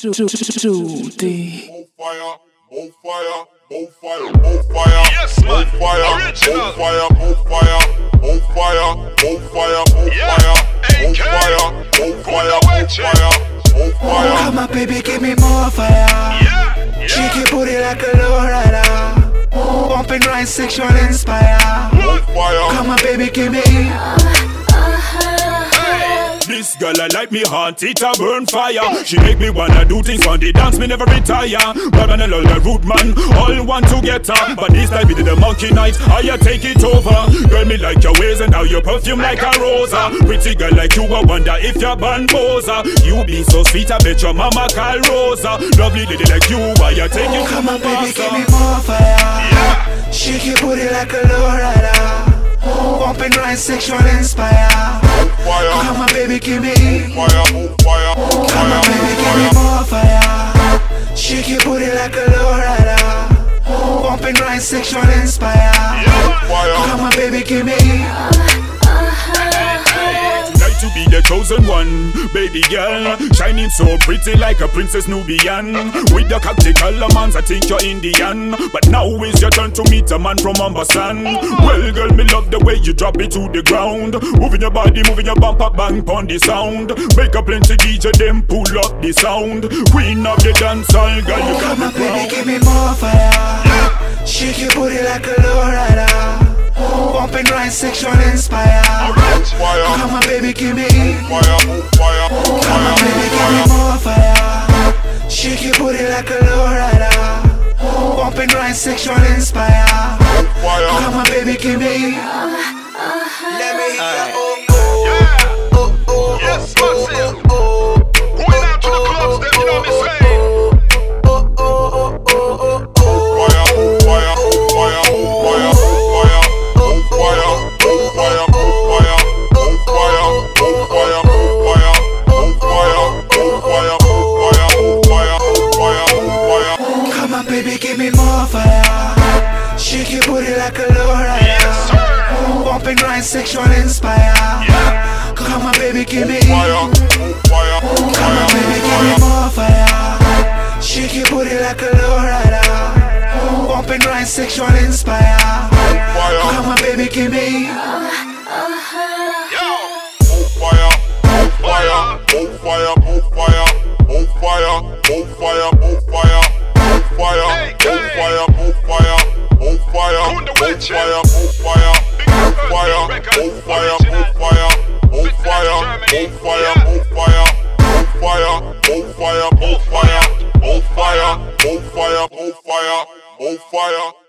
Judy. More fire, more fire, more fire, more fire. Yes, man. More fire, Original. more fire, more fire, more fire, more Yeah. fire, more fire, more fire, more fire, more fire. Come on, baby, give me more fire. Yeah, Shake yeah. your booty like a lowrider. Bumping right sexual inspire. More fire. Come on, baby, give me. This girl I like me heart, it a burn fire. She make me wanna do things on the dance, me never retire. Bad man all the rude man, all want to get her. But this time we did a monkey night, I ya take it over. Girl, me like your ways and now your perfume like a rosa. Pretty girl like you, I wonder if you're bambosa. You be so sweet, I bet your mama call Rosa. Lovely lady like you, I take it oh, Come on, baby, give me more fire. Shake your booty like a lowrider. Bumping right sexual inspire. Come on, baby, give me. fire, Come on, baby, give me more fire. Shake your booty like a lowrider. Bumping right sexual inspire. Chosen one, baby girl. Shining so pretty like a princess Nubian. With the cocktail color mans, I think you're Indian. But now is your turn to meet a man from Ambasan. Well, girl, me love the way you drop it to the ground. Moving your body, moving your bumper, bang on the sound. Make a plenty DJ, then pull up the sound. Queen of the dance hall, girl, you got Come me on, baby, give me more fire. Shake your booty like a lowrider. Bumping right sexual inspire. fire, Come on, baby, give me. Fire, more fire, more Come on, baby, give me more fire. Shake your booty like a lowrider. Bumping right sexual inspire. Fire, Come on, baby, give me. mind sexual inspire yeah. Come on baby give me fire. Fire. Come on baby give me more fire Shake your booty like a lowrider Open mind sexual inspire Come on baby give me Fire, fire, fire, fire, fire, fire, fire, fire fire, on fire, on fire, on fire, on fire, on fire fire, more fire, more fire, Big fire, more fire, more fire, more fire, more fire, more fire, more fire, more fire, more fire, more fire.